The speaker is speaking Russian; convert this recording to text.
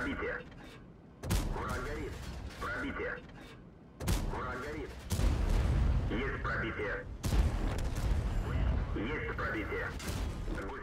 Пробитие. Уран горит. Пробитие. Уран горит. Есть пробитие. Есть пробитие. Огонь